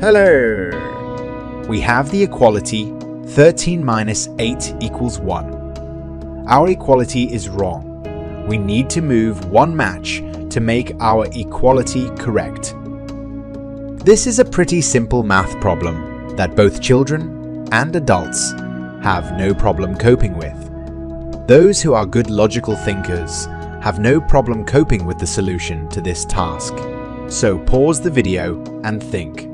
Hello! We have the equality 13 minus 8 equals 1. Our equality is wrong. We need to move one match to make our equality correct. This is a pretty simple math problem that both children and adults have no problem coping with. Those who are good logical thinkers have no problem coping with the solution to this task. So pause the video and think.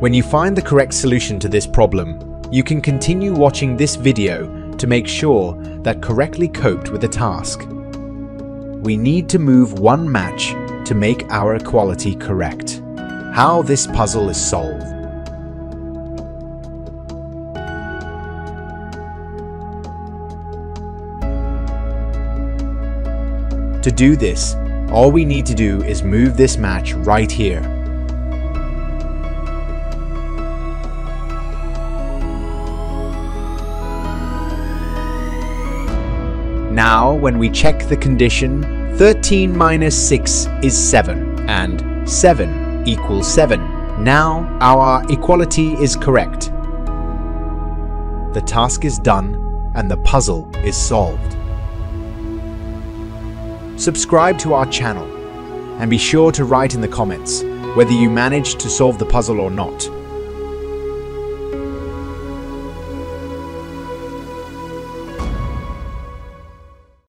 When you find the correct solution to this problem, you can continue watching this video to make sure that correctly coped with the task. We need to move one match to make our equality correct. How this puzzle is solved. To do this, all we need to do is move this match right here. Now, when we check the condition, 13 minus 6 is 7, and 7 equals 7. Now, our equality is correct. The task is done, and the puzzle is solved. Subscribe to our channel, and be sure to write in the comments whether you managed to solve the puzzle or not.